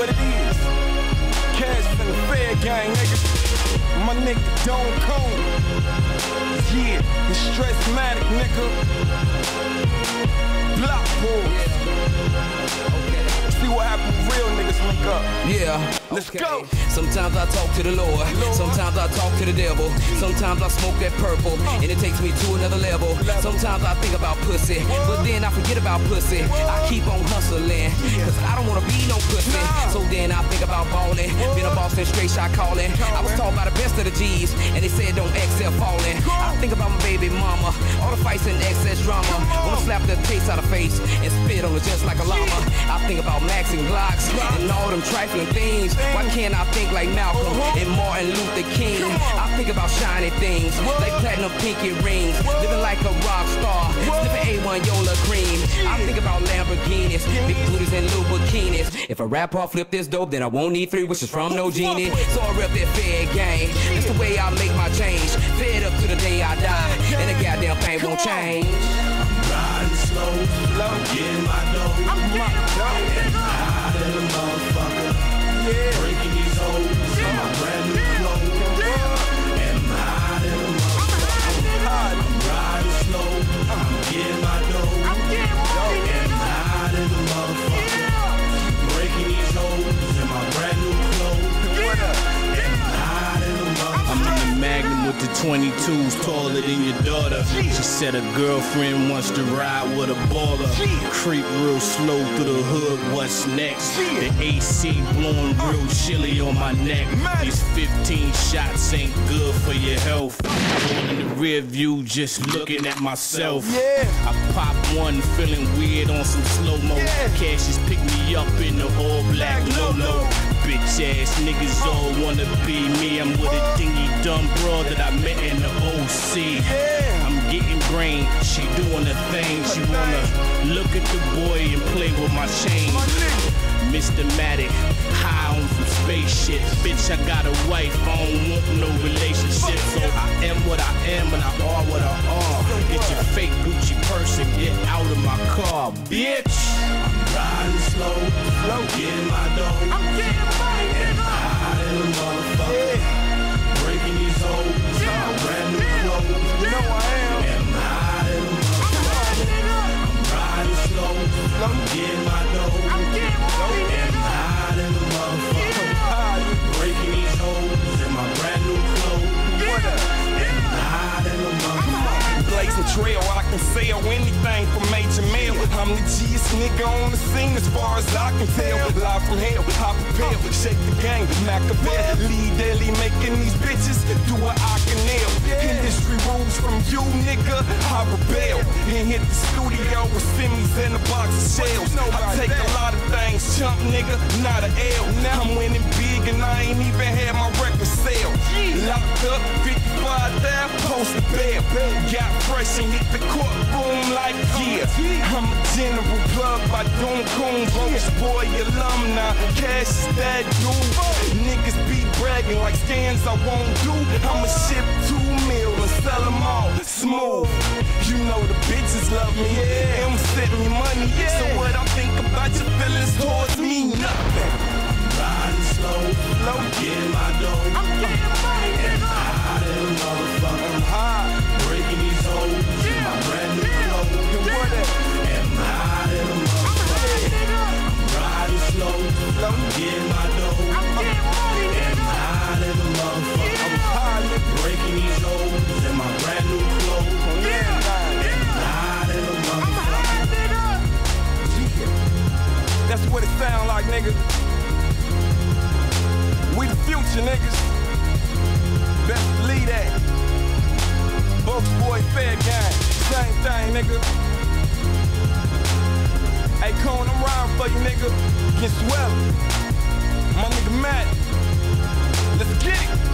what it is. Cash in the fair gang, nigga. My nigga Cone. Yeah, the Stresmatic, nigga. Block boys. See what real niggas link up. Yeah. Let's okay. go. Sometimes I talk to the Lord. Lord. Sometimes I talk to the devil. Sometimes I smoke that purple uh. and it takes me to another level. Sometimes I think about pussy, but then I forget about pussy. I keep on hustling cuz I don't want to then I think about balling. Been a boss and straight shot calling. I was taught by the best of the G's, and they said don't excel falling. I think about my baby mama, all the fights and excess drama. Wanna slap the taste out of face and spit on her just like a llama. I think about MACs and Glocks and all them trifling things. Why can't I think like Malcolm and Martin Luther King? I think about shiny things like platinum pinky rings. Living like a rock star, sniffing A1 Yola cream. I think about Lamborghinis, big booties and little bikinis. If I rap or flip this dope, then I won't need three wishes from no genie. So I rep that fair game. It's the way I make my change. Fed up to the day I die, and the goddamn thing won't change. Riding slow, Slow. getting my dough. I'm getting my High than a motherfucker. Yeah. Breaking these hoes in my brand new 22s, taller than your daughter. She said a girlfriend wants to ride with a baller. Creep real slow through the hood, what's next? The AC blowing real chilly on my neck. These 15 shots ain't good for your health. Going in the rear view, just looking at myself. Yeah. I pop one, feeling weird on some slow mo. Cash Cassius pick me up in the all black Black Lolo. Bitch ass niggas all wanna be me. I'm with a dingy dumb bro that I met in the OC. Yeah. I'm getting brain, she doing the thing. She wanna look at the boy and play with my chain. Mr. Matic, high on some space shit. Bitch, I got a wife, I don't want no relationship. So I am what I am and I are what I are. Get your fake Gucci purse and get out of my car, bitch. Nigga on the scene as far as I can tell. Live from hell, I prepare, shake the gang game, Machiavelli, lead daily, making these bitches do what I can nail. Industry rules from you, nigga, I rebel. And hit the studio with semis and a box of shells. I take a lot of things, chump nigga, not an L. I'm winning big and I ain't even had my record sale. Locked up, 55 down, post the bail. Got fresh and hit the courtroom like yeah. I'm a general plug by Doom Coon, Roach Boy alumni. Ca$his that dude. Niggas be bragging like scans I won't do. I'ma ship two mil and sell them all smooth. You know the bitches love me. Yeah. Them send me money. So what I think about your feelings towards me, nothing. Riding slow, Slow. getting my future, niggas. Best believe that. Both boy fair game. Same thing, nigga. Hey, Cone, I'm riding for you, nigga. Get swell. My nigga Matt. Let's get it.